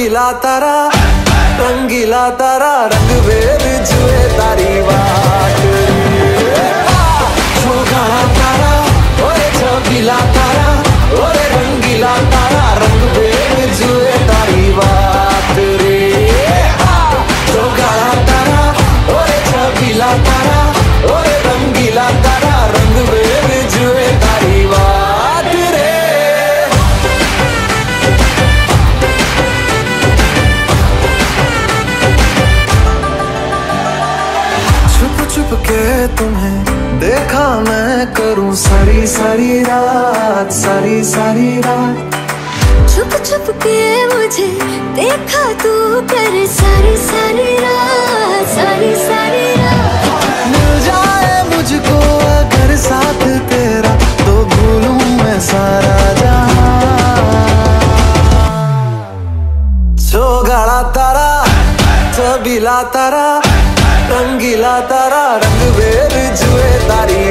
रंगीला तारा रंगीला तारा, रंग वेद जुए तारी वाट। हाँ, तारा, ओए तारा, ओए रंगीला तारा। तुम्हें देखा मैं करूँ सारी सारी रात सारी सारी रात। छुप छुप के मुझे देखा तू कर सारी सारी रात सारी सारी रात। मिल जाए मुझको अगर साथ तेरा तो भूलूं मैं सारा जहाँ। चोगाड़ा तारा चबीला तारा रंगीला तारा। रंग बेर जुए तारी